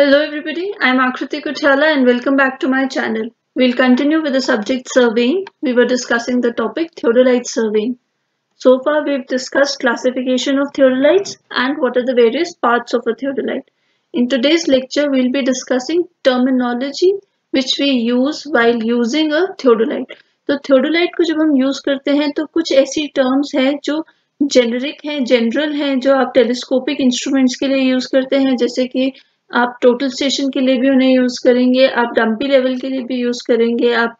Hello everybody, I am Akriti Kuthala and welcome back to my channel. We'll continue with the subject surveying. We were discussing the topic theodolite surveying. So far we've discussed classification of theodolites and what are the various parts of a theodolite. In today's lecture we'll be discussing terminology which we use while using a theodolite. तो theodolite को जब हम use करते हैं तो कुछ ऐसी terms हैं जो जेनरिक हैं जनरल हैं जो आप टेलीस्कोपिक इंस्ट्रूमेंट्स के लिए यूज़ करते हैं जैसे कि आप टोटल स्टेशन के लिए भी उन्हें यूज़ करेंगे, आप डंपी लेवल के लिए भी यूज़ करेंगे, आप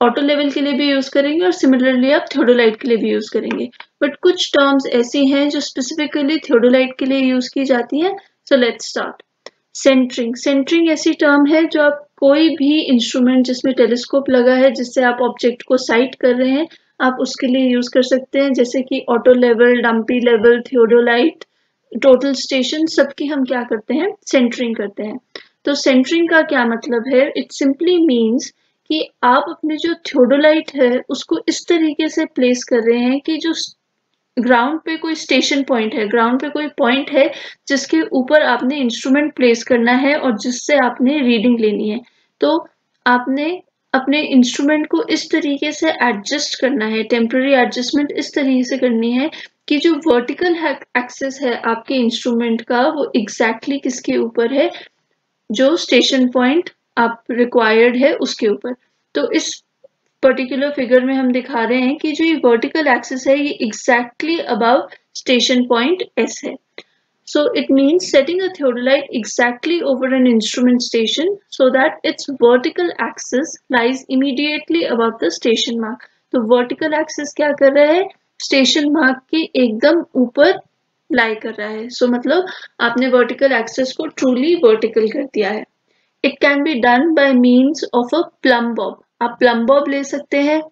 ऑटो लेवल के लिए भी यूज़ करेंगे और सिमिलरली आप थियोडोलाइट के लिए भी यूज़ करेंगे। बट कुछ टर्म्स ऐसी हैं जो स्पेसिफिकली थियोडोलाइट के लिए यूज़ की जाती हैं so let's start centering centering ऐसी टर्म है जो आप कोई भी इंस्ट्रूमेंट जिसमें टेलीस्कोप लगा है, जिससे आप ऑब्जेक्ट को साइट कर रहे हैं, आप उसके लिए यूज़ कर सकते हैं, जैसे कि auto level dumpy level theodolite total station सबकी हम क्या करते हैं? सेंटरिंग करते हैं। तो सेंटरिंग का क्या मतलब है? इट सिंपली मीन्स कि आप अपने जो थियोडोलाइट है, उसको इस तरीके से प्लेस कर रहे हैं कि जो ग्राउंड पे कोई स्टेशन पॉइंट है ग्राउंड पे कोई पॉइंट है, जिसके ऊपर आपने इंस्ट्रूमेंट प्लेस करना है और जिससे आपने रीडिंग लेनी है। तो आपने अपने इंस्ट्रूमेंट को इस तरीके से एडजस्ट करना है टेम्प्ररी एडजस्टमेंट इस तरीके से करनी है कि जो वर्टिकल एक्सेस है आपके इंस्ट्रूमेंट का, वो एग्जैक्टली exactly किसके ऊपर है? जो स्टेशन पॉइंट आप रिक्वायर्ड है उसके ऊपर। तो इस पर्टिकुलर फिगर में हम दिखा रहे हैं कि जो ये वर्टिकल एक्सेस है, ये exactly above station point S है। So it means setting a theodolite exactly over an instrument station so that its vertical axis lies immediately above the station mark. तो vertical axis क्या कर रहा है? Station mark के एकदम ऊपर लाई कर रहा है। सो so, मतलब आपने वर्टिकल एक्सेस को ट्रूली वर्टिकल कर दिया है। It can be done by means of a plumb bob आप प्लम बॉब ले सकते हैं।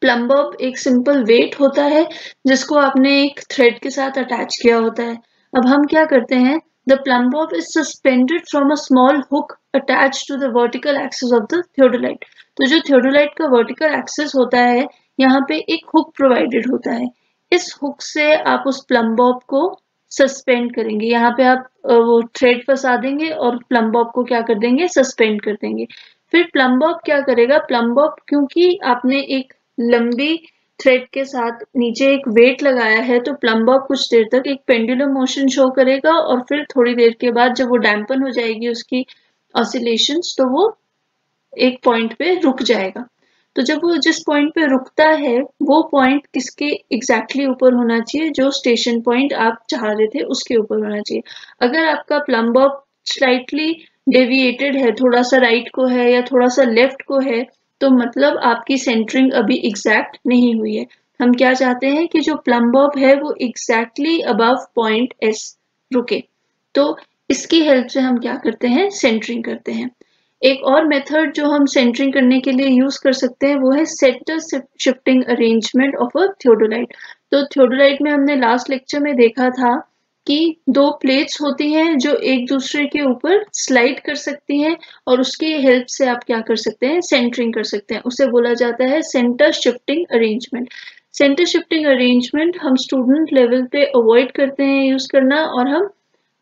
प्लम बॉब एक सिंपल वेट होता है जिसको आपने एक थ्रेड के साथ अटैच किया होता है। अब हम क्या करते हैं? The plumb bob is suspended from a small hook attached to the vertical axis of the theodolite. तो जो theodolite का vertical axis होता है, यहाँ पे एक हुक प्रोवाइडेड होता है। इस हुक से आप उस प्लम बॉब को सस्पेंड करेंगे। यहाँ पे आप वो थ्रेड फंसा देंगे और प्लम बॉब को क्या कर देंगे? सस्पेंड कर देंगे। फिर प्लम बॉब क्या करेगा? प्लम बॉब क्योंकि आपने एक लंबी थ्रेड के साथ नीचे एक वेट लगाया है तो प्लम्बॉब कुछ देर तक एक पेंडुलम मोशन शो करेगा और फिर थोड़ी देर के बाद जब वो डैम्पन हो जाएगी उसकी ऑसिलेशन तो वो एक पॉइंट पे रुक जाएगा। तो जब वो जिस पॉइंट पे रुकता है, वो पॉइंट किसके एग्जैक्टली ऊपर होना चाहिए? जो स्टेशन पॉइंट आप चाह रहे थे, उसके ऊपर होना चाहिए। अगर आपका प्लम्बॉब स्लाइटली डेविएटेड है, थोड़ा सा राइट right को है या थोड़ा सा लेफ़्ट को है तो मतलब आपकी सेंटरिंग अभी एग्जैक्ट नहीं हुई है। हम क्या चाहते हैं कि जो प्लम बॉब है वो एग्जैक्टली अबव पॉइंट एस रुके। तो इसकी हेल्प से हम क्या करते हैं? सेंटरिंग करते हैं। एक और मेथड जो हम सेंटरिंग करने के लिए यूज़ कर सकते हैं, वो है centre shifting arrangement of a theodolite तो थियोडोलाइट में हमने लास्ट लेक्चर में देखा था कि दो प्लेट्स होती हैं जो एक दूसरे के ऊपर स्लाइड कर सकती हैं और उसकी हेल्प से आप क्या कर सकते हैं? सेंटरिंग कर सकते हैं। उसे बोला जाता है centre shifting arrangement centre shifting arrangement हम स्टूडेंट लेवल पे अवॉइड करते हैं यूज़ करना और हम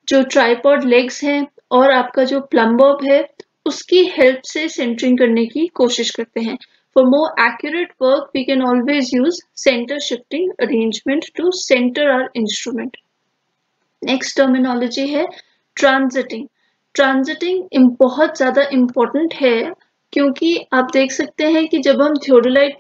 जो ट्राईपॉड लेग्स हैं और आपका जो प्लम्बॉब है उसकी हेल्प से सेंटरिंग करने की कोशिश करते हैं। For more accurate work, we can always use center shifting arrangement to center our instrument. Next terminology है ट्रांजिटिंग ट्रांजिटिंग बहुत ज़्यादा इम्पोर्टेंट है क्योंकि आप देख सकते हैं कि जब हम थियोडोलाइट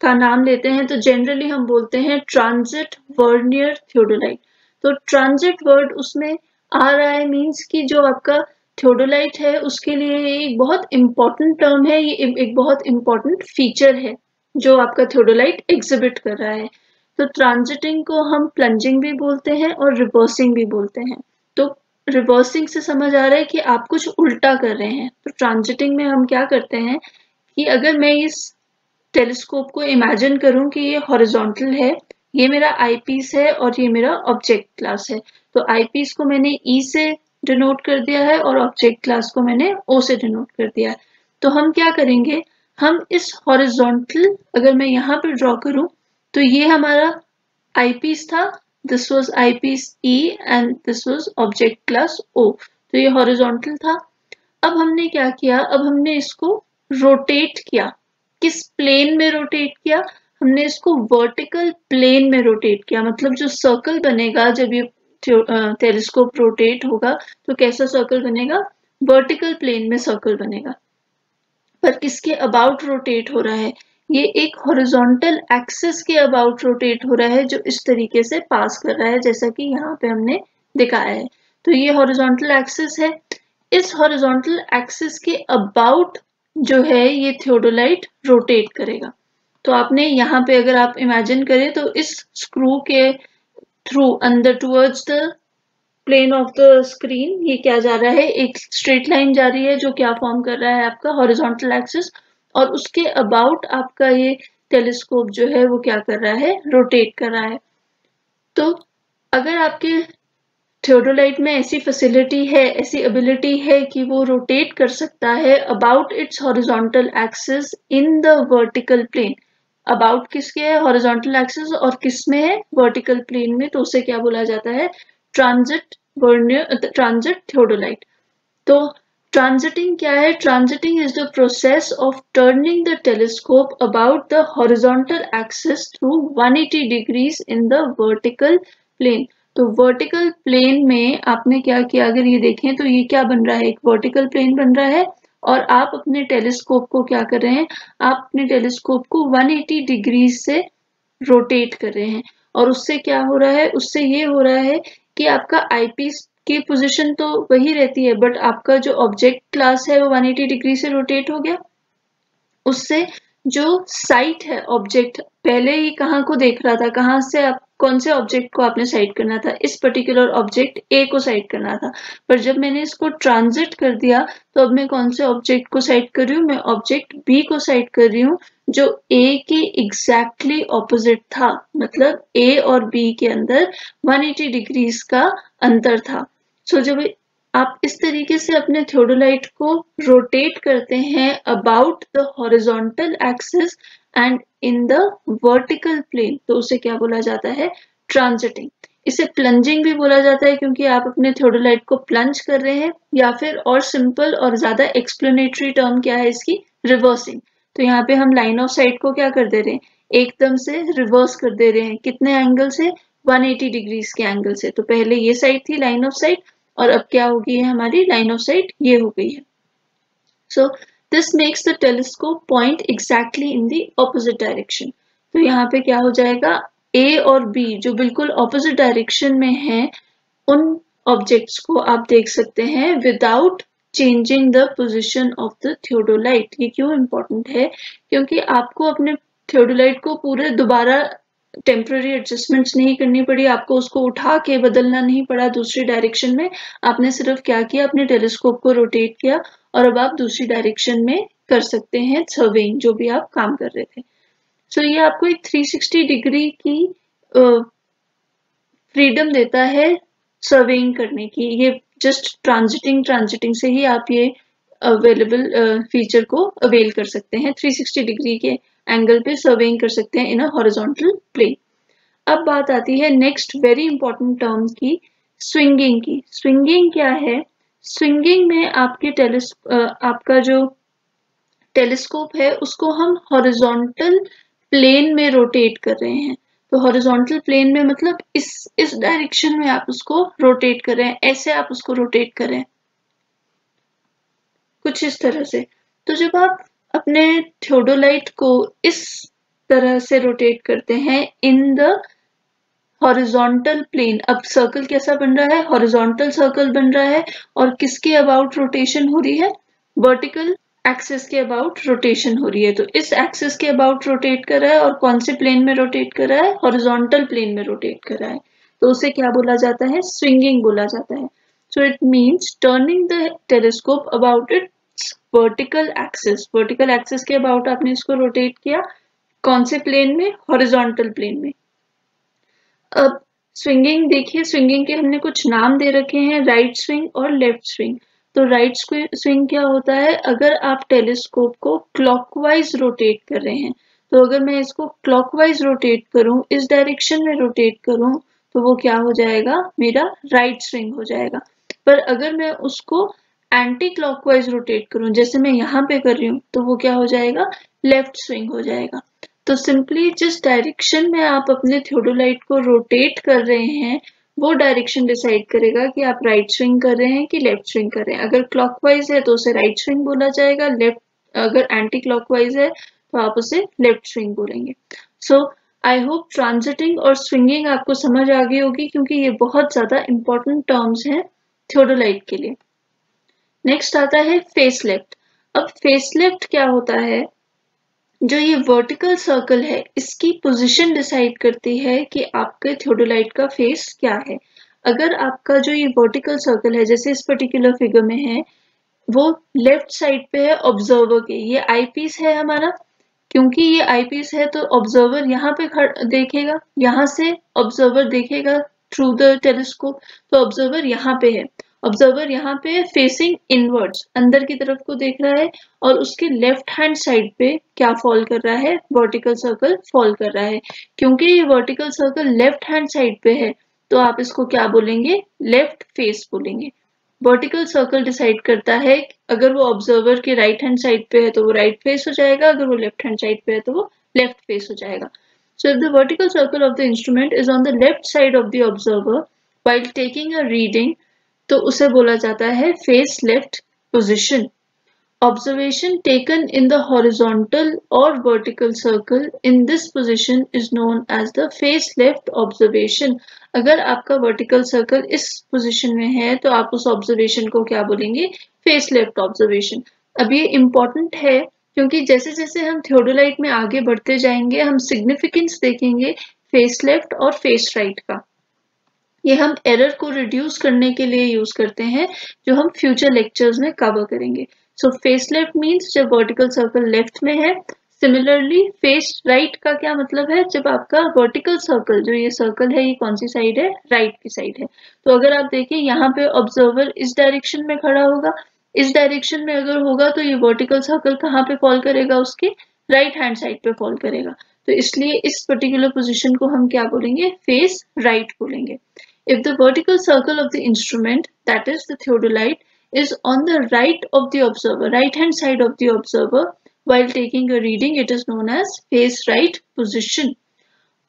का नाम लेते हैं तो जनरली हम बोलते हैं ट्रांजिट वर्नियर थियोडोलाइट तो ट्रांजिट वर्ड उसमें आ रहा है मीन्स कि जो आपका थियोडोलाइट है उसके लिए एक बहुत इंपॉर्टेंट टर्म है, ये एक बहुत इंपॉर्टेंट फीचर है जो आपका थियोडोलाइट एग्जिबिट कर रहा है। तो ट्रांजिटिंग को हम प्लंजिंग भी बोलते हैं और रिवर्सिंग भी बोलते हैं। तो रिवर्सिंग से समझ आ रहा है कि आप कुछ उल्टा कर रहे हैं। तो ट्रांजिटिंग में हम क्या करते हैं कि अगर मैं इस टेलीस्कोप को इमेजिन करूँ कि ये हॉरिजॉन्टल है, ये मेरा आईपीस है और ये मेरा ऑब्जेक्ट क्लास है। तो आईपीस को मैंने ई e से डिनोट कर दिया है और ऑब्जेक्ट क्लास को मैंने ओ से डिनोट कर दिया है। तो हम क्या करेंगे? हम इस हॉरिजॉन्टल अगर मैं यहाँ पर ड्रॉ करूँ तो ये हमारा आईपीस था। This was eyepiece E and this was object glass O तो ये हॉरिजॉन्टल था। अब हमने क्या किया? अब हमने इसको रोटेट किया। किस प्लेन में रोटेट किया? हमने इसको वर्टिकल प्लेन में रोटेट किया। मतलब जो सर्कल बनेगा, जब ये टेलीस्कोप रोटेट होगा तो कैसा सर्कल बनेगा? वर्टिकल प्लेन में सर्कल बनेगा। पर किसके अबाउट रोटेट हो रहा है? ये एक हॉरिजॉन्टल एक्सिस के अबाउट रोटेट हो रहा है, जो इस तरीके से पास कर रहा है, जैसा कि यहाँ पे हमने दिखाया है। तो ये हॉरिजॉन्टल एक्सिस है। इस हॉरिजॉन्टल एक्सिस के अबाउट जो है, ये थियोडोलाइट रोटेट करेगा। तो आपने यहाँ पे अगर आप इमेजिन करें तो इस स्क्रू के थ्रू अंदर towards the plane of the screen ये क्या जा रहा है? एक स्ट्रेट लाइन जा रही है, जो क्या फॉर्म कर रहा है आपका हॉरिजॉन्टल एक्सिस और उसके अबाउट आपका ये टेलीस्कोप जो है वो क्या कर रहा है? रोटेट कर रहा है। तो अगर आपके थियोडोलाइट में ऐसी फैसिलिटी है, ऐसी एबिलिटी है कि वो रोटेट कर सकता है about its horizontal axis in the vertical plane about किसके है? हॉरिजॉन्टल एक्सिस और किसमें है? वर्टिकल प्लेन में। तो उसे क्या बोला जाता है? ट्रांजिट ट्रांजिट थियोडोलाइट तो ट्रांजिटिंग क्या है? Transiting is the process of turning the telescope about the horizontal axis through 180 degrees in the vertical plane तो वर्टिकल प्लेन में आपने क्या किया? अगर ये देखें तो ये क्या बन रहा है? एक वर्टिकल प्लेन बन रहा है और आप अपने टेलीस्कोप को क्या कर रहे हैं? आप अपने टेलीस्कोप को 180 डिग्री से रोटेट कर रहे हैं। और उससे क्या हो रहा है? उससे ये हो रहा है कि आपका आईपीस की पोजीशन तो वही रहती है बट आपका जो ऑब्जेक्ट क्लास है वो 180 डिग्री से रोटेट हो गया। उससे जो साइट है ऑब्जेक्ट पहले ही कहाँ को देख रहा था कहाँ से आप कौन से ऑब्जेक्ट को आपने साइड करना था इस पर्टिकुलर ऑब्जेक्ट ए को साइड करना था। पर जब मैंने इसको ट्रांजिट कर दिया तो अब मैं कौन से ऑब्जेक्ट को साइड कर रही हूँ? मैं ऑब्जेक्ट बी को साइड कर रही हूँ जो ए के एग्जैक्टली ऑपोजिट था। मतलब ए और बी के अंदर 180 डिग्रीज का अंतर था। सो so, जब आप इस तरीके से अपने थियोडोलाइट को रोटेट करते हैं about the horizontal axis and in the vertical plane तो उसे क्या बोला जाता है? ट्रांजिटिंग इसे प्लंजिंग भी बोला जाता है क्योंकि आप अपने थियोडोलाइट को प्लंज कर रहे हैं, या फिर और सिंपल और ज़्यादा एक्सप्लेनेटरी टर्म क्या है इसकी? रिवर्सिंग तो यहाँ पे हम लाइन ऑफ़ साइट को क्या कर दे रहे हैं? एकदम से रिवर्स कर दे रहे हैं। कितने एंगल से? 180 डिग्रीज के एंगल से। तो पहले ये साइड थी लाइन ऑफ़ साइट और अब क्या हो गई है हमारी लाइन ऑफ़ साइट ये हो गई है। So this makes the telescope point exactly in the opposite direction तो यहाँ पे क्या हो जाएगा? ए और बी जो बिल्कुल ऑपोजिट डायरेक्शन में है, उन ऑब्जेक्ट्स को आप देख सकते हैं without changing the position of the theodolite ये क्यों इंपॉर्टेंट है? क्योंकि आपको अपने थियोडोलाइट को पूरे दोबारा टेम्प्ररी एडजस्टमेंट्स नहीं करनी पड़ी आपको उसको उठा के बदलना नहीं पड़ा दूसरी डायरेक्शन में। आपने सिर्फ़ क्या किया? अपने टेलीस्कोप को रोटेट किया और अब आप दूसरी डायरेक्शन में कर सकते हैं सर्वेइंग जो भी आप काम कर रहे थे। सो so, ये आपको एक 360 डिग्री की फ्रीडम देता है सर्वेइंग करने की। ये जस्ट ट्रांजिटिंग ट्रांजिटिंग से ही आप ये अवेलेबल फीचर को अवेल कर सकते हैं। 360 डिग्री के एंगल पे सर्वेइंग कर सकते हैं इन अ हॉरिजॉन्टल प्लेन अब बात आती है नेक्स्ट वेरी इंपॉर्टेंट टर्म की स्विंगिंग की. स्विंगिंग क्या है? स्विंगिंग में आपके टेलिस आपका जो टेलीस्कोप है, उसको हम हॉरिजॉन्टल प्लेन में रोटेट कर रहे हैं. तो हॉरिजॉन्टल प्लेन में मतलब इस इस डायरेक्शन में आप उसको रोटेट कर रहे हैं, ऐसे आप उसको रोटेट कर रहे हैं. कुछ इस तरह से. तो जब आप अपने थियोडोलाइट को इस तरह से रोटेट करते हैं इन द हॉरिजॉन्टल प्लेन अब सर्कल कैसा बन रहा है? हॉरिजॉन्टल सर्कल बन रहा है और किसके अबाउट रोटेशन हो रही है? वर्टिकल एक्सिस के अबाउट रोटेशन हो रही है। तो इस एक्सिस के अबाउट रोटेट कर रहा है और कौन से प्लेन में रोटेट कर रहा है? हॉरिजॉन्टल प्लेन में रोटेट कर रहा है। तो उसे क्या बोला जाता है? स्विंगिंग बोला जाता है। So it means turning the telescope about it vertical axis vertical axis के अबाउट आपने इसको रोटेट किया कौन से प्लेन में? हॉरिजॉन्टल प्लेन में। अब स्विंगिंग देखिए स्विंगिंग के हमने कुछ नाम दे रखे हैं राइट स्विंग और लेफ़्ट स्विंग तो राइट स्विंग क्या होता है? अगर आप टेलीस्कोप को क्लॉकवाइज रोटेट कर रहे हैं तो अगर मैं इसको क्लॉकवाइज रोटेट करूँ, इस डायरेक्शन में रोटेट करूँ तो वो क्या हो जाएगा? मेरा राइट स्विंग हो जाएगा। पर अगर मैं उसको एंटी क्लॉकवाइज रोटेट करूँ। जैसे मैं यहाँ पे कर रही हूँ तो वो क्या हो जाएगा? लेफ़्ट स्विंग हो जाएगा। तो सिंपली जिस डायरेक्शन में आप अपने थियोडोलाइट को रोटेट कर रहे हैं, वो डायरेक्शन डिसाइड करेगा कि आप राइट स्विंग कर रहे हैं कि लेफ़्ट स्विंग कर रहे हैं। अगर क्लॉकवाइज है तो उसे राइट स्विंग बोला जाएगा। लेफ़्ट अगर एंटी क्लॉकवाइज है तो आप उसे लेफ़्ट स्विंग बोलेंगे। सो आई होप ट्रांजिटिंग और स्विंगिंग आपको समझ आ गई होगी, क्योंकि ये बहुत ज़्यादा इंपॉर्टेंट टर्म्स हैं थियोडोलाइट के लिए। नेक्स्ट आता है फेस लेफ़्ट अब फेस लेफ़्ट क्या होता है? जो ये वर्टिकल सर्कल है, इसकी पोजीशन डिसाइड करती है कि आपके थियोडोलाइट का फेस क्या है। अगर आपका जो ये वर्टिकल सर्कल है, जैसे इस पर्टिकुलर फिगर में है, वो लेफ़्ट साइड पे है ऑब्जर्वर के। ये आई पीस है हमारा। क्योंकि ये आई पीस है तो ऑब्जर्वर यहाँ पे देखेगा। यहाँ से ऑब्जर्वर देखेगा थ्रू द टेलीस्कोप तो ऑब्जर्वर यहाँ पे है। ऑब्जर्वर यहाँ पे फेसिंग इनवर्ड्स अंदर की तरफ़ को देख रहा है और उसके लेफ़्ट हैंड साइड पे क्या फॉल कर रहा है? वर्टिकल सर्कल फॉल कर रहा है। क्योंकि ये vertical circle left hand side पे है तो आप इसको क्या बोलेंगे? लेफ़्ट फेस बोलेंगे। वर्टिकल सर्कल डिसाइड करता है, अगर वो ऑब्जर्वर के राइट हैंड साइड पे है तो वो राइट फेस हो जाएगा, अगर वो लेफ़्ट हैंड साइड पे है तो वो लेफ़्ट फेस हो जाएगा। So, if the vertical circle of the instrument is on the left side of the observer, while taking a reading तो उसे बोला जाता है face left position observation taken in the horizontal और vertical circle in this position is known as the face left observation अगर आपका vertical circle इस position में है तो आप उस ऑब्जर्वेशन को क्या बोलेंगे? फेस लेफ़्ट ऑब्जर्वेशन अब ये इंपॉर्टेंट है, क्योंकि जैसे जैसे हम थियोडोलाइट में आगे बढ़ते जाएँगे, हम सिग्निफिकेंस देखेंगे फेस लेफ़्ट और फेस राइट का। ये हम एरर को रिड्यूस करने के लिए यूज़ करते हैं, जो हम फ्यूचर लेक्चर्स में कवर करेंगे। सो फेस लेफ़्ट मीन्स जब वर्टिकल सर्कल लेफ़्ट में है सिमिलरली फेस राइट का क्या मतलब है? जब आपका वर्टिकल सर्कल जो ये सर्कल है, ये कौन सी साइड है? राइट right की साइड है। तो अगर आप देखिए, यहाँ पे ऑब्जर्वर इस डायरेक्शन में खड़ा होगा। इस डायरेक्शन में अगर होगा तो ये वर्टिकल सर्कल कहाँ पे फॉल करेगा? उसके राइट हैंड साइड पे फॉल करेगा। तो इसलिए इस पर्टिकुलर पोजिशन को हम क्या बोलेंगे? फेस राइट right बोलेंगे। If the vertical circle of the instrument, that is the theodolite, is on the right of the observer, right hand side of the observer, while taking a reading, it is known as face right position.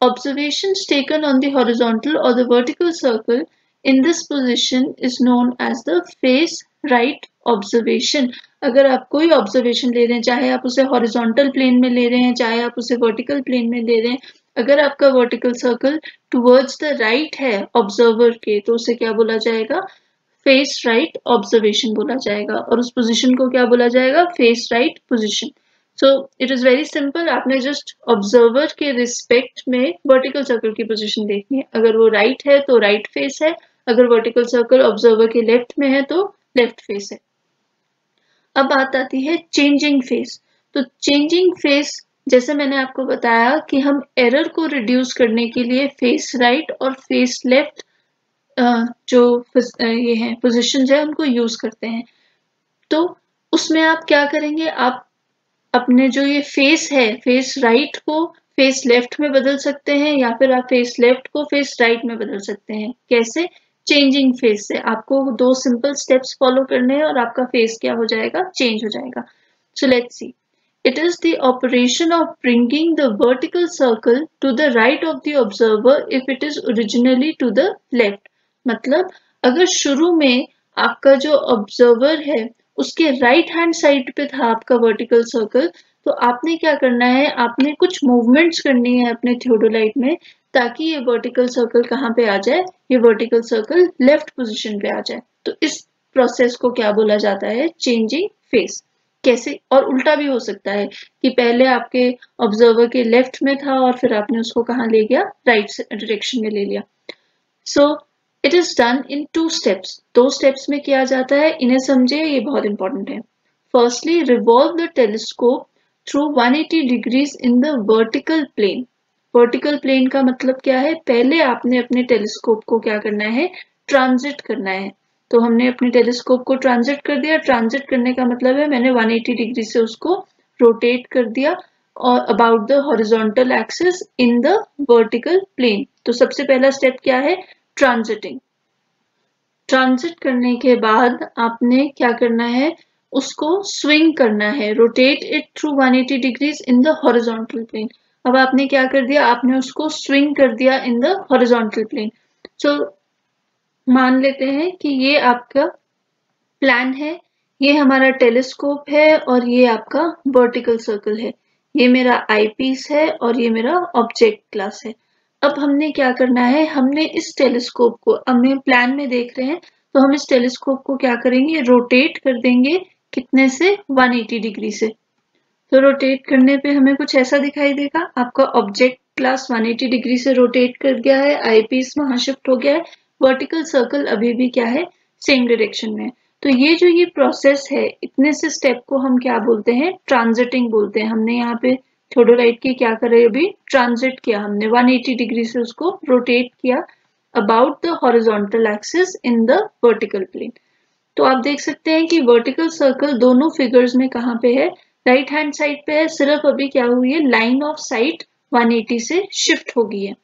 Observations taken on the horizontal or the vertical circle in this position is known as the face right observation. अगर आप कोई observation ले रहे हैं चाहे आप उसे horizontal plane में ले रहे हैं चाहे आप उसे वर्टिकल प्लेन में ले रहे हैं अगर आपका vertical circle towards the right है ऑब्जर्वर के तो उसे क्या बोला जाएगा? फेस राइट ऑब्जर्वेशन बोला जाएगा। और उस पोजीशन को क्या बोला जाएगा? Face right position so it is very simple आपने जस्ट ऑब्जर्वर के रिस्पेक्ट में वर्टिकल सर्कल की पोजीशन देखनी है। अगर वो राइट right है तो राइट right फेस है। अगर वर्टिकल सर्कल ऑब्जर्वर के लेफ़्ट में है तो लेफ़्ट फेस है। अब बात आती है चेंजिंग फेस तो चेंजिंग फेस जैसे मैंने आपको बताया कि हम एरर को रिड्यूस करने के लिए फेस राइट और फेस लेफ़्ट जो ये है पोजिशन है, उनको यूज़ करते हैं। तो उसमें आप क्या करेंगे? आप अपने जो ये फेस है फेस राइट को फेस लेफ़्ट में बदल सकते हैं या फिर आप फेस लेफ़्ट को फेस राइट में बदल सकते हैं। कैसे? चेंजिंग फेस से। आपको दो सिंपल स्टेप्स फॉलो करने हैं और आपका फेस क्या हो जाएगा? चेंज हो जाएगा। So let's see It is the operation of bringing the vertical circle to the right of the observer if it is originally to the left. मतलब अगर शुरू में आपका जो ऑब्जर्वर है, उसके राइट हैंड साइड पे था आपका वर्टिकल सर्कल तो आपने क्या करना है? आपने कुछ मूवमेंट्स करनी है अपने थियोडोलाइट में ताकि ये वर्टिकल सर्कल कहाँ पे आ जाए? ये वर्टिकल सर्कल लेफ़्ट पोजीशन पे आ जाए। तो इस प्रोसेस को क्या बोला जाता है? चेंजिंग फेस कैसे, और उल्टा भी हो सकता है कि पहले आपके ऑब्जर्वर के लेफ़्ट में था और फिर आपने उसको कहा ले गया? राइट डायरेक्शन में ले लिया। So it is done in two steps दो स्टेप्स में किया जाता है, इन्हें समझे, ये बहुत इंपॉर्टेंट है। Firstly revolve the telescope through 180 degrees in the vertical plane vertical plane का मतलब क्या है? पहले आपने अपने टेलीस्कोप को क्या करना है? ट्रांजिट करना है। तो हमने अपने टेलीस्कोप को ट्रांजिट कर दिया। ट्रांजिट करने का मतलब है मैंने 180 डिग्री से उसको रोटेट कर दिया और about the horizontal axis in the vertical plane तो सबसे पहला स्टेप क्या है? ट्रांजिटिंग ट्रांजिट करने के बाद आपने क्या करना है? उसको स्विंग करना है। Rotate it through 180 degrees in the horizontal plane अब आपने क्या कर दिया? आपने उसको स्विंग कर दिया in the horizontal plane so मान लेते हैं कि ये आपका प्लान है, ये हमारा टेलीस्कोप है और ये आपका वर्टिकल सर्कल है। ये मेरा आई पीस है और ये मेरा ऑब्जेक्ट क्लास है। अब हमने क्या करना है, हमने इस टेलीस्कोप को हम प्लान में देख रहे हैं तो हम इस टेलीस्कोप को क्या करेंगे रोटेट कर देंगे कितने से? 180 डिग्री से। तो रोटेट करने पे हमें कुछ ऐसा दिखाई देगा, आपका ऑब्जेक्ट क्लास 180 डिग्री से रोटेट कर गया है आई पीस वहाँ शिफ्ट हो गया है वर्टिकल सर्कल अभी भी क्या है? सेम डायरेक्शन में। तो ये जो ये प्रोसेस है, इतने से स्टेप को हम क्या बोलते हैं? ट्रांजिटिंग बोलते हैं। हमने यहाँ पे थोडोलाइट की क्या करे अभी? ट्रांजिट किया हमने। 180 डिग्री से उसको रोटेट किया about the horizontal axis in the vertical plane तो आप देख सकते हैं कि वर्टिकल सर्कल दोनों फिगर्स में कहाँ पे है? राइट हैंड साइड पे है। सिर्फ़ अभी क्या हुई है? लाइन ऑफ़ साइट 180 से शिफ्ट हो गई है।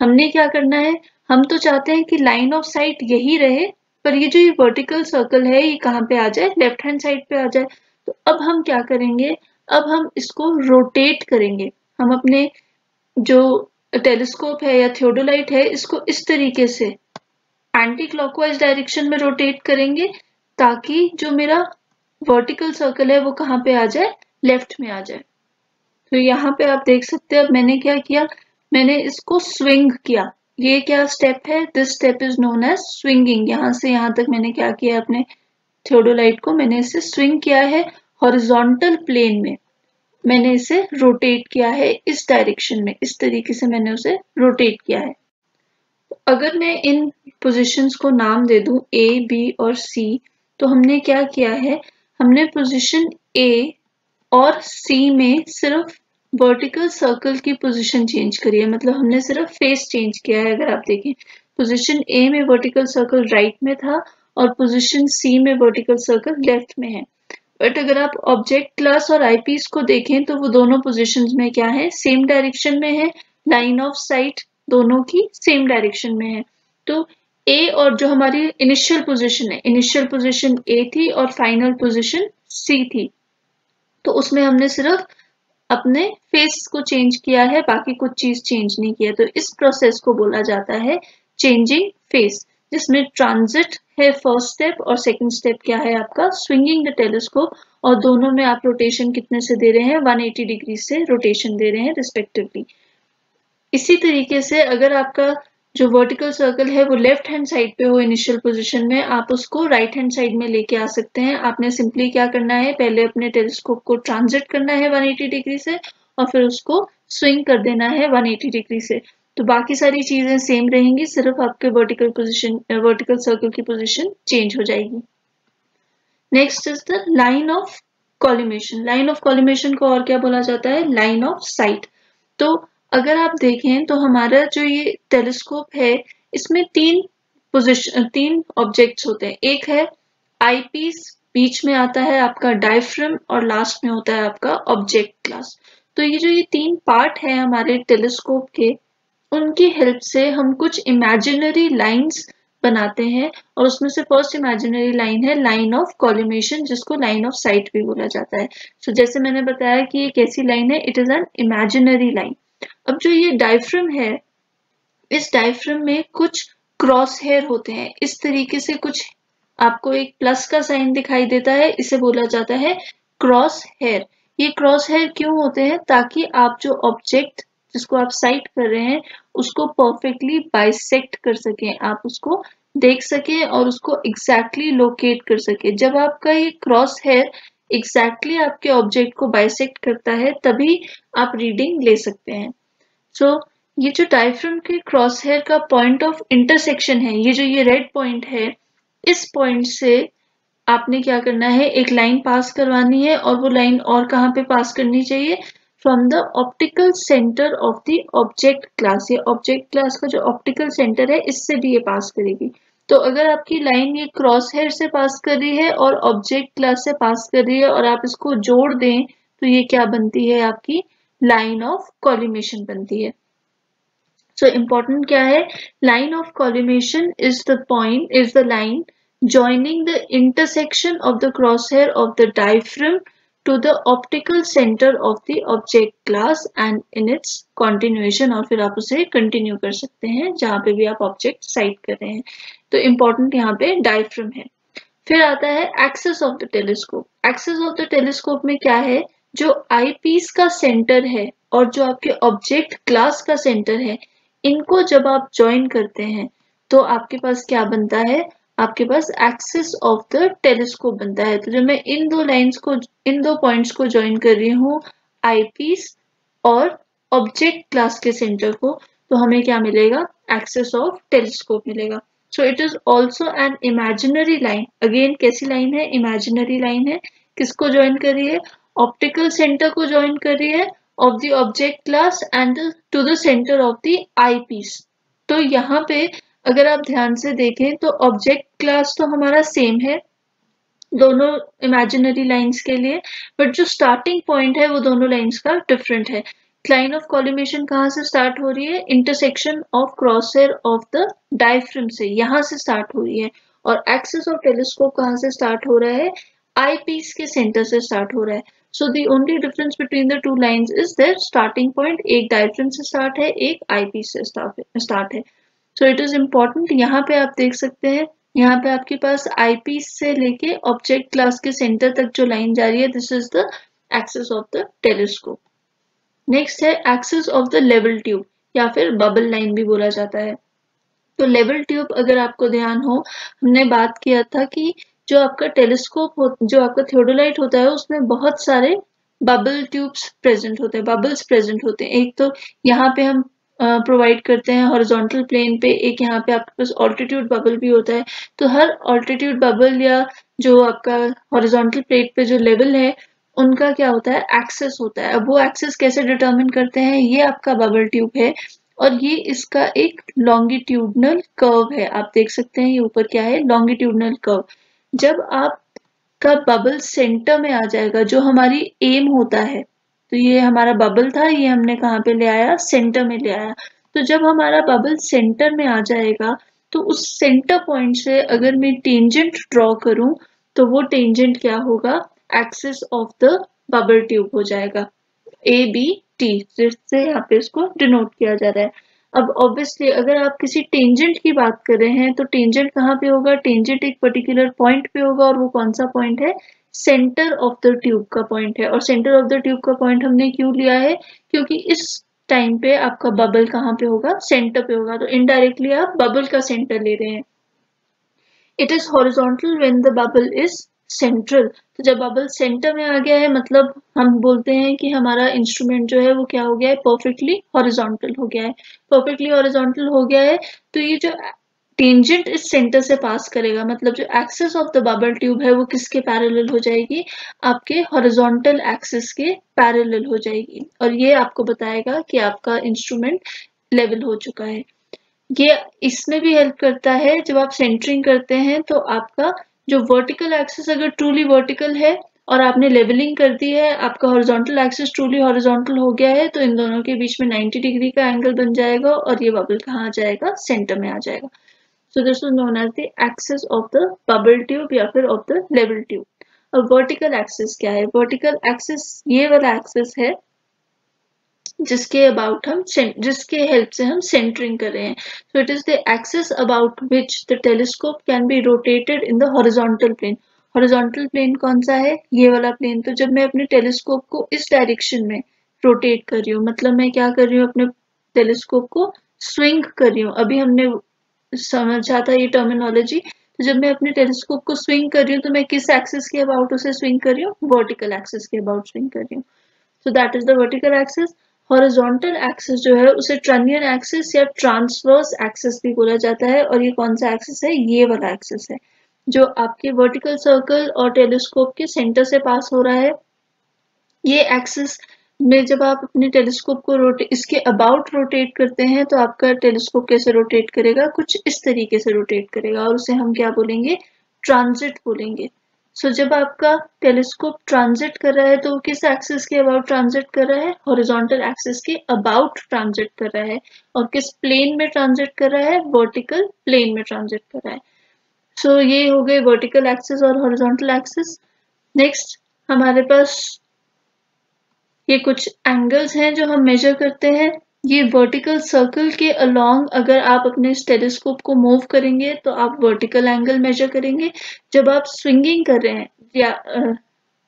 हमने क्या करना है? हम तो चाहते हैं कि लाइन ऑफ़ साइट यही रहे, पर ये जो ये वर्टिकल सर्कल है, ये कहाँ पे आ जाए? लेफ़्ट हैंड साइड पे आ जाए। तो अब हम क्या करेंगे? अब हम इसको रोटेट करेंगे। हम अपने जो टेलीस्कोप है या थियोडोलाइट है, इसको इस तरीके से एंटी क्लॉकवाइज डायरेक्शन में रोटेट करेंगे, ताकि जो मेरा वर्टिकल सर्कल है, वो कहाँ पे आ जाए? लेफ़्ट में आ जाए। तो यहाँ पे आप देख सकते हैं, अब मैंने क्या किया? मैंने इसको स्विंग किया। ये क्या स्टेप है? This step is known as swinging यहाँ से यहाँ तक मैंने क्या किया अपने थियोडोलाइट को? मैंने इसे स्विंग किया है हॉरिजॉन्टल प्लेन में। मैंने इसे रोटेट किया है इस डायरेक्शन में। इस तरीके से मैंने उसे रोटेट किया है। अगर मैं इन पोजीशंस को नाम दे दूँ ए बी और सी तो हमने क्या किया है? हमने पोजीशन ए और सी में सिर्फ़ वर्टिकल सर्कल की पोजीशन चेंज करी है। मतलब हमने सिर्फ़ फेस चेंज किया है, अगर आप देखें। पोजीशन ए में वर्टिकल सर्कल राइट में था और पोजीशन सी में वर्टिकल सर्कल लेफ़्ट में है। बट अगर आप ऑब्जेक्ट क्लास और आईपीस को देखें तो वो दोनों पोजीशंस में क्या है? सेम डायरेक्शन में है। लाइन ऑफ़ साइट दोनों की सेम डायरेक्शन में है। तो ए और जो हमारी इनिशियल पोजीशन है इनिशियल पोजीशन ए थी और फाइनल पोजीशन सी थी। तो उसमें हमने सिर्फ़ अपने फेस को चेंज किया है, बाकी कुछ चीज़ चेंज नहीं किया। तो इस प्रोसेस को बोला जाता है चेंजिंग फेस जिसमें ट्रांजिट है फ़र्स्ट स्टेप और सेकंड स्टेप क्या है आपका? स्विंगिंग द टेलीस्कोप और दोनों में आप रोटेशन कितने से दे रहे हैं? 180 डिग्री से रोटेशन दे रहे हैं रिस्पेक्टिवली इसी तरीके से अगर आपका जो वर्टिकल सर्कल है, वो लेफ़्ट हैंड साइड पे हो इनिशियल पोजीशन में, आप उसको राइट हैंड साइड में लेके आ सकते हैं। आपने सिंपली क्या करना है, पहले अपने टेलीस्कोप को ट्रांजिट करना है 180 डिग्री से और फिर उसको स्विंग कर देना है 180 डिग्री से। तो बाकी सारी चीज़ें सेम रहेंगी, सिर्फ़ आपके वर्टिकल पोजिशन वर्टिकल सर्कल की पोजिशन चेंज हो जाएगी। Next is the line of collimation line of collimation को और क्या बोला जाता है? लाइन ऑफ़ साइट तो अगर आप देखें तो हमारा जो ये टेलीस्कोप है इसमें तीन पोजिशन तीन ऑब्जेक्ट्स होते हैं। एक है आईपीस बीच में आता है आपका डायफ्रम और लास्ट में होता है आपका ऑब्जेक्ट क्लास तो ये जो ये तीन पार्ट है हमारे टेलीस्कोप के उनकी हेल्प से हम कुछ इमेजिनरी लाइंस बनाते हैं और उसमें से फ़र्स्ट इमेजिनरी लाइन है लाइन ऑफ़ कॉलिमेशन जिसको लाइन ऑफ़ साइट भी बोला जाता है। सो so, जैसे मैंने बताया कि ये कैसी लाइन है it is an imaginary line अब जो ये डायफ्रम है, इस डायफ्रम में कुछ क्रॉस हेयर होते हैं। इस तरीके से कुछ आपको एक प्लस का साइन दिखाई देता है, इसे बोला जाता है क्रॉस हेयर ये क्रॉस हेयर क्यों होते हैं? ताकि आप जो ऑब्जेक्ट जिसको आप साइट कर रहे हैं, उसको परफेक्टली बाइसेक्ट कर सकें। आप उसको देख सकें और उसको एग्जैक्टली exactly लोकेट कर सकें। जब आपका ये क्रॉस हेयर एग्जैक्टली exactly आपके ऑब्जेक्ट को बाइसेक्ट करता है तभी आप रीडिंग ले सकते हैं। सो so, ये जो डायफ्रम के क्रॉस हेयर का पॉइंट ऑफ़ इंटरसेक्शन है ये जो ये रेड पॉइंट है इस पॉइंट से आपने क्या करना है एक लाइन पास करवानी है और वो लाइन और कहाँ पे पास करनी चाहिए? From the optical centre of the object glass ये ऑब्जेक्ट क्लास का जो ऑप्टिकल सेंटर है इससे भी ये पास करेगी। तो अगर आपकी लाइन ये क्रॉस हेयर से पास कर रही है और ऑब्जेक्ट क्लास से पास कर रही है और आप इसको जोड़ दें तो ये क्या बनती है? आपकी लाइन ऑफ़ कॉलिमेशन बनती है। सो so, इम्पोर्टेंट क्या है? Line of collimation is the point is the line joining the intersection of the crosshair of the diaphragm to the optical center of the object class and in its continuation और फिर आप उसे continue कर सकते हैं, जहाँ पे भी आप ऑब्जेक्ट साइट कर रहे हैं। तो इम्पोर्टेंट यहाँ पे डायफ्रम है। फिर आता है axis of the telescope axis of the telescope में क्या है? जो आई पीस का सेंटर है और जो आपके ऑब्जेक्ट क्लास का सेंटर है, इनको जब आप ज्वाइन करते हैं तो आपके पास क्या बनता है? आपके पास एक्सिस ऑफ़ द टेलीस्कोप बनता है। तो जब मैं इन दो लाइंस को, इन दो पॉइंट्स को ज्वाइन कर रही हूँ आई पीस और ऑब्जेक्ट क्लास के सेंटर को तो हमें क्या मिलेगा? एक्सेस ऑफ़ टेलीस्कोप मिलेगा। So it is also an imaginary line again कैसी लाइन है? इमेजिनरी लाइन है। किसको ज्वाइन कर रही है? ऑप्टिकल सेंटर को ज्वाइन कर रही है। Of the object glass and to the centre of the eye piece तो यहाँ पे अगर आप ध्यान से देखें तो ऑब्जेक्ट क्लास तो हमारा सेम है, दोनों इमेजिनरी लाइंस के लिए बट जो स्टार्टिंग पॉइंट है वो दोनों लाइंस का डिफरेंट है। लाइन ऑफ़ कॉलिमेशन कहाँ से स्टार्ट हो रही है? Intersection of cross hair of the diaphragm से, यहाँ से स्टार्ट हो रही है। और एक्सेस ऑफ़ टेलीस्कोप कहाँ से स्टार्ट हो रहा है? आई पीस के सेंटर से स्टार्ट हो रहा है। So the only difference between the two lines is their starting point एक डायफ्रम से स्टार्ट है, एक आई पीस से स्टार्ट है। सो इट इज़ इम्पोर्टेंट यहाँ पे आप देख सकते हैं, यहाँ पे आपके पास आईपीस से लेके ऑब्जेक्ट क्लास के सेंटर तक जो लाइन जा रही है this is the axis of the telescope next है axis of the level tube या फिर बबल लाइन भी बोला जाता है। तो लेवल ट्यूब अगर आपको ध्यान हो, हमने बात किया था कि जो आपका टेलीस्कोप हो, जो आपका थियोडोलाइट होता है, उसमें बहुत सारे बबल ट्यूब्स प्रेजेंट होते हैं बबल्स प्रेजेंट होते हैं। एक तो यहाँ पे हम प्रोवाइड करते हैं। हॉरिजॉन्टल प्लेन पे एक यहाँ पे आपके पास ऑल्टीट्यूड बबल भी होता है। तो हर ऑल्टीट्यूड बबल या जो आपका हॉरिजॉन्टल प्लेट पे जो लेवल है, उनका क्या होता है? एक्सेस होता है। अब वो एक्सेस कैसे डिटर्मिन करते हैं? ये आपका बबल ट्यूब है और ये इसका एक लॉन्गिट्यूडनल कर्व है। आप देख सकते हैं ये ऊपर क्या है? लॉन्गिट्यूडनल कर्व जब आपका बबल सेंटर में आ जाएगा, जो हमारी एम होता है तो ये हमारा बबल था, ये हमने कहाँ पे ले आया? सेंटर में ले आया। तो जब हमारा बबल सेंटर में आ जाएगा तो उस सेंटर पॉइंट से अगर मैं टेंजेंट ड्रॉ करूँ तो वो टेंजेंट क्या होगा? Axis of the bubble tube हो जाएगा। ए बी टी जिससे यहाँ पे इसको डिनोट किया जा रहा है। अब ऑब्वियसली अगर आप किसी टेंजेंट की बात कर रहे हैं तो टेंजेंट कहाँ पे होगा? टेंजेंट एक पर्टिकुलर पॉइंट पे होगा, और वो कौन सा पॉइंट है? सेंटर ऑफ़ द ट्यूब का पॉइंट है। और सेंटर ऑफ़ द ट्यूब का पॉइंट हमने क्यों लिया है? क्योंकि इस टाइम पे आपका बबल कहाँ पे होगा? सेंटर पे होगा। तो इनडायरेक्टली आप बबल का सेंटर ले रहे हैं। It is horizontal when the bubble is central तो जब बबल सेंटर में आ गया है मतलब हम बोलते हैं कि हमारा इंस्ट्रूमेंट जो है, वो क्या हो गया है? परफेक्टली हॉरिजॉन्टल हो गया है। परफेक्टली हॉरिजॉन्टल हो गया है तो ये जो टेंजेंट इस सेंटर से पास करेगा मतलब जो axis of the bubble tube है, वो किसके पैरेलल हो जाएगी? आपके हॉरिजॉन्टल एक्सिस के पैरेलल हो जाएगी। और ये आपको बताएगा कि आपका इंस्ट्रूमेंट लेवल हो चुका है। ये इसमें भी हेल्प करता है, जब आप सेंटरिंग करते हैं तो आपका जो वर्टिकल एक्सिस अगर ट्रूली वर्टिकल है, और आपने लेवलिंग कर दी है, आपका हॉरिजॉन्टल एक्सिस ट्रूली हॉरिजॉन्टल हो गया है तो इन दोनों के बीच में 90 डिग्री का एंगल बन जाएगा, और ये बबल कहाँ आ जाएगा? सेंटर में आ जाएगा। So, this is known as the axis of the bubble tube या फिर of the level tube. अब vertical axis क्या है? Vertical axis ये वाला axis है, जिसके अबाउट हम जिसके हेल्प से हम सेंटरिंग कर रहे हैं। So it is the axis about which the telescope can be rotated in the horizontal plane horizontal plane कौन सा है? ये वाला प्लेन तो जब मैं अपने टेलीस्कोप को इस डायरेक्शन में रोटेट कर रही हूँ मतलब मैं क्या कर रही हूँ? अपने टेलीस्कोप को स्विंग कर रही हूँ। अभी हमने समझा था ये टर्मिनोलॉजी तो जब मैं अपने टेलीस्कोप को स्विंग कर रही हूँ तो मैं किस एक्सिस के अबाउट उसे स्विंग कर रही हूँ? वर्टिकल एक्सिस के अबाउट स्विंग कर रही हूँ। So that is the vertical axis horizontal axis जो है, उसे ट्रनियन एक्सिस या ट्रांसवर्स एक्सिस भी बोला जाता है। और ये कौन सा एक्सिस है? ये वाला एक्सिस है, जो आपके वर्टिकल सर्कल और टेलीस्कोप के सेंटर से पास हो रहा है। ये एक्सिस में जब आप अपने टेलीस्कोप को रोटे इसके अबाउट रोटेट करते हैं तो आपका टेलीस्कोप कैसे रोटेट करेगा? कुछ इस तरीके से रोटेट करेगा और उसे हम क्या बोलेंगे? ट्रांजिट बोलेंगे। सो so, जब आपका टेलीस्कोप ट्रांजिट कर रहा है तो किस एक्सिस के अबाउट ट्रांजिट कर रहा है? हॉरिजॉन्टल एक्सिस के अबाउट ट्रांजिट कर रहा है। और किस प्लेन में ट्रांजिट कर रहा है? वर्टिकल प्लेन में ट्रांजिट कर रहा है। सो so, ये हो गए वर्टिकल एक्सिस और हॉरिजॉन्टल एक्सिस नेक्स्ट हमारे पास ये कुछ एंगल्स हैं जो हम मेजर करते हैं। ये वर्टिकल सर्कल के अलोंग अगर आप अपने स्टेलिस्कोप को मूव करेंगे तो आप वर्टिकल एंगल मेजर करेंगे। जब आप स्विंगिंग कर रहे हैं, या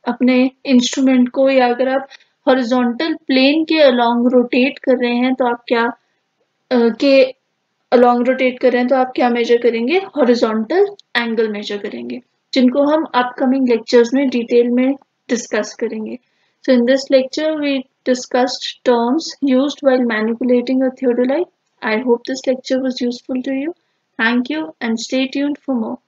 अपने इंस्ट्रूमेंट को, या अगर आप हॉरिजॉन्टल प्लेन के अलोंग रोटेट कर रहे हैं तो आप क्या के अलोंग रोटेट कर रहे हैं तो आप क्या मेजर करेंगे? हॉरिजॉन्टल एंगल मेजर करेंगे, जिनको हम अपकमिंग लेक्चर्स में डिटेल में डिस्कस करेंगे। So in this lecture, we discussed terms used while manipulating a theodolite. I hope this lecture was useful to you. Thank you and stay tuned for more.